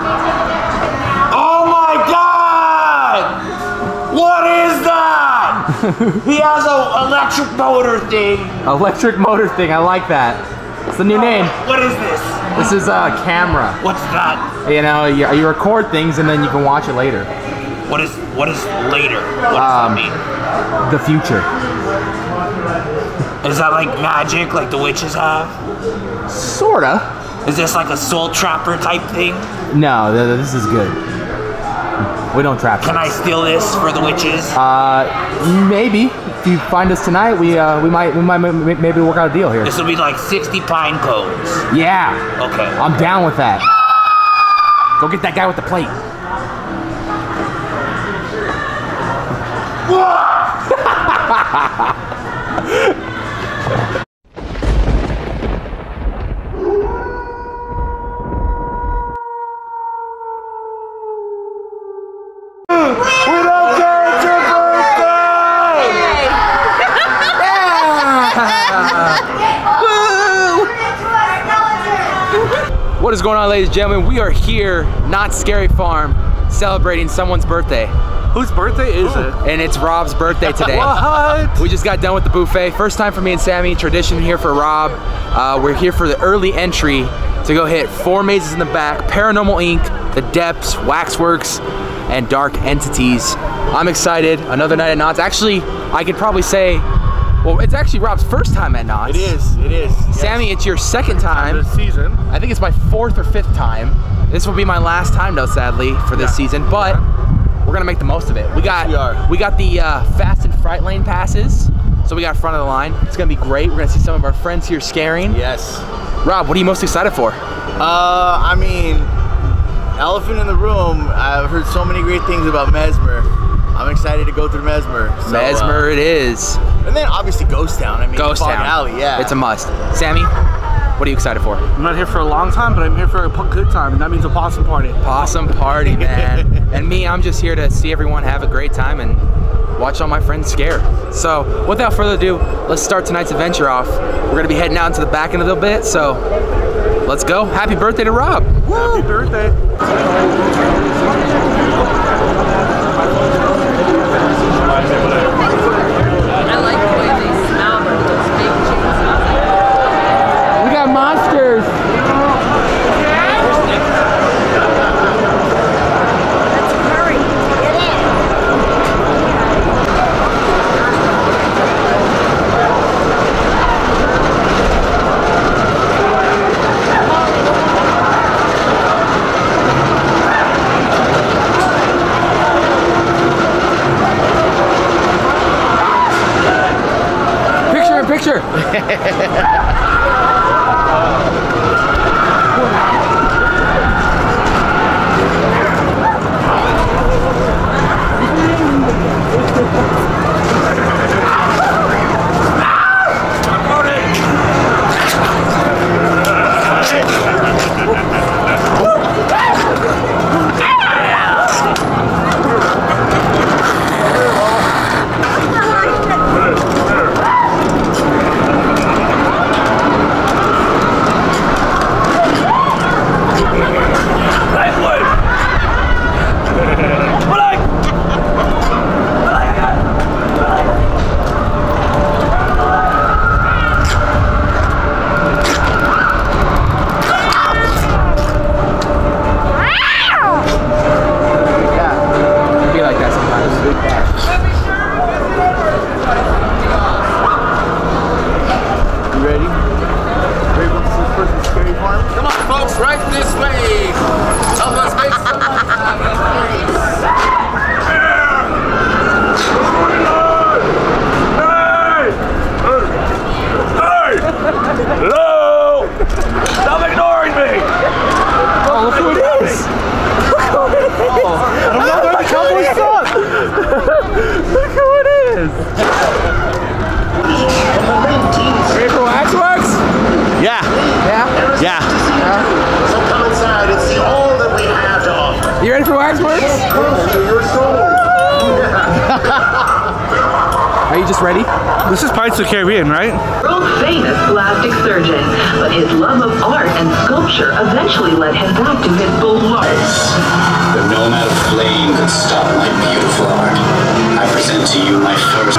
Oh my god! What is that? he has a electric motor thing. Electric motor thing. I like that. It's the new name. What is this? This is a camera. What's that? You know, you, you record things and then you can watch it later. What is what is later? What does Um, that mean? The future. Is that like magic like the witches have? Sorta. Is this like a soul trapper type thing? No, th- th- this is good. We don't trap. Can I steal this for the witches? Uh, maybe. If you find us tonight, we uh, we might we might m- maybe work out a deal here. This will be like 60 pine cones. Yeah, Okay. I'm down with that. Go get that guy with the plate. What is going on, ladies and gentlemen? We are here, Knott's Scary Farm, celebrating someone's birthday, Whose birthday is it? and it's Rob's birthday today. What? We just got done with the buffet. First time for me and Sammy. Tradition here for Rob. Uh, we're here for the early entry to go hit four mazes in the back: Paranormal Inc., The Depths, Waxworks, and Dark Entities. I'm excited. Another night at Knott's. Actually, I could probably say, well, it's actually Rob's first time at Knott's. It is. It is. Sammy, it's your second time. This season. I think it's my fourth or fifth time. This will be my last time though, sadly, for this Yeah. season. But we're gonna make the most of it. We got we are. we got the uh, Fast and Fright Lane passes, so we got front of the line. It's gonna be great. We're gonna see some of our friends here scaring. Yes. Rob, what are you most excited for? Uh, I mean, elephant in the room. I've heard so many great things about Mesmer. I'm excited to go through Mesmer. So, Mesmer, uh, it is. And then obviously Ghost Town. I mean, Ghost Town. Alley. Yeah. It's a must. Sammy, what are you excited for? I'm not here for a long time, but I'm here for a good time, and that means a possum party. Possum party, man. and me, I'm just here to see everyone have a great time and watch all my friends scare. So, without further ado, let's start tonight's adventure off. We're gonna be heading out into the back in a little bit, so let's go. Happy birthday to Rob. Happy birthday. I like the way they smell with those big chainsaws. We got monsters. Picture You ready for Waxworks? Are you just ready? This is Pirates of the Caribbean, right? World famous plastic surgeon, but his love of art and sculpture eventually led him back to his beloved. But no amount of flame could stop my beautiful art. I present to you my first.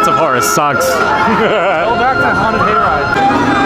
Nights of Horror sucks. Go back to Haunted Hayride.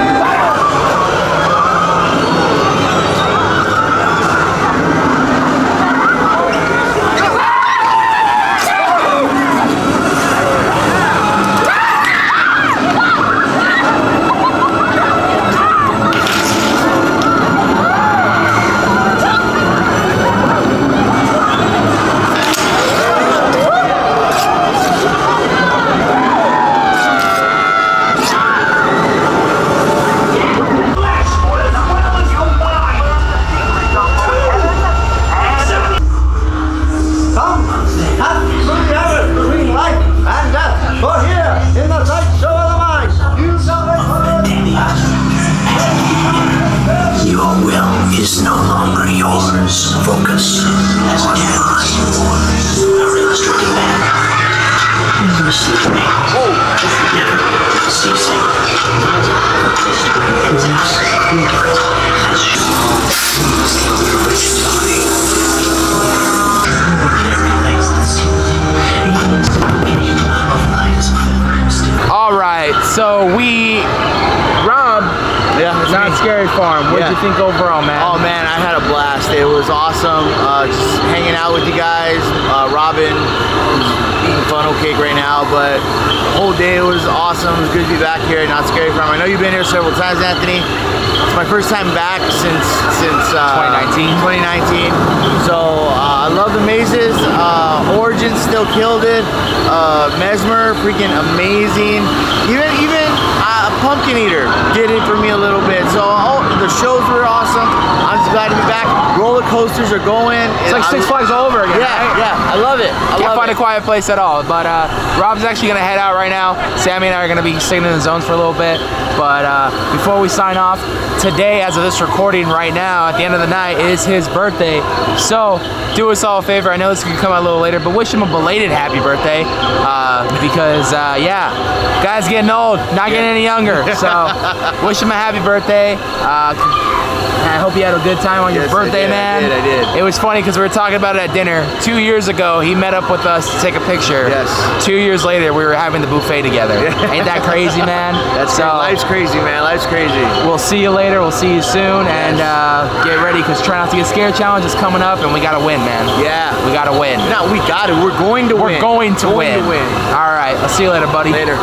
so we, Rob, yeah, it's not me. scary farm. What yeah. did you think overall, man? Oh man, I had a blast. It was awesome. Uh, just hanging out with you guys. Uh, Robin, funnel cake right now, but the whole day was awesome. It was good to be back here Knott's Scary Farm. I know you've been here several times, Anthony. It's my first time back since since uh, 2019. 2019. So uh, I love the mazes. Uh, Origins still killed it. Uh, Mesmer, freaking amazing. Even even uh, Pumpkin Eater did it for me a little bit. So all, the shows were awesome. Glad to be back. Roller coasters are going. It's like Six Flags all over again, Yeah, right? yeah. I love it. I Can't find it. a quiet place at all. But uh, Rob's actually gonna head out right now. Sammy and I are gonna be sitting in the zones for a little bit. But uh, before we sign off, today, as of this recording right now, at the end of the night, is his birthday. So do us all a favor. I know this could come out a little later, but wish him a belated happy birthday. Uh, because uh, yeah, guy's getting old, not getting any younger. So wish him a happy birthday. Uh, I hope you had a good time on your Yes, I birthday, did, I man. did, I did. It was funny because we were talking about it at dinner. Two years ago, he met up with us to take a picture. Yes. Two years later, we were having the buffet together. Ain't that crazy, man? That's so. life's crazy, man. Life's crazy. We'll see you later. We'll see you soon, and uh, get ready because try not to get scared challenge is coming up, and we gotta win, man. Yeah. We gotta win. No, we got it. We're going to win. We're win. going to Going win. to win. All right. I'll see you later, buddy. Later.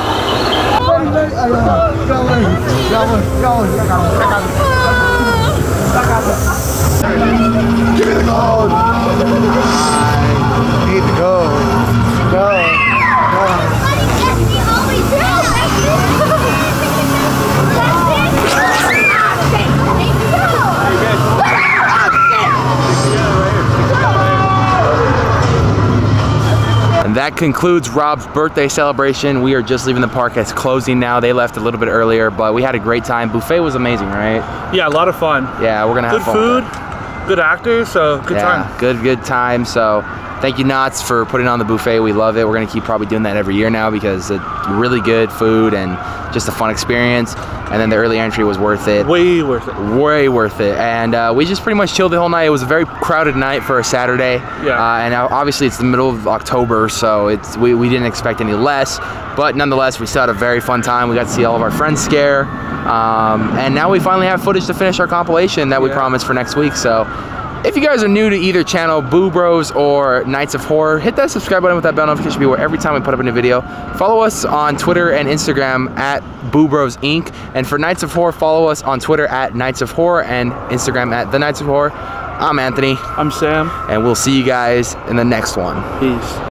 Need to go. Go. And that concludes Rob's birthday celebration. We are just leaving the park. It's closing now. They left a little bit earlier, but we had a great time. Buffet was amazing, right? Yeah, a lot of fun. Yeah, we're gonna have Good fun. with food. Good actors, so good yeah, time. good, good time. So thank you, Knott's, for putting on the buffet. We love it. We're gonna keep probably doing that every year now because it's really good food and just a fun experience. And then the early entry was worth it. Way worth it. Way worth it. And uh, we just pretty much chilled the whole night. It was a very crowded night for a Saturday. Yeah. Uh, and obviously it's the middle of October, so it's we, we didn't expect any less. But nonetheless, we still had a very fun time. We got to see all of our friends scare. Um, and now we finally have footage to finish our compilation that we Yeah. promised for next week. So if you guys are new to either channel, Boo Bros or Nights of Horror, hit that subscribe button with that bell notification be aware every time we put up a new video. Follow us on Twitter and Instagram at Boo Bros Inc. And for Nights of Horror, follow us on Twitter at Nights of Horror and Instagram at The Nights of Horror. I'm Anthony, I'm Sam. and we'll see you guys in the next one. Peace.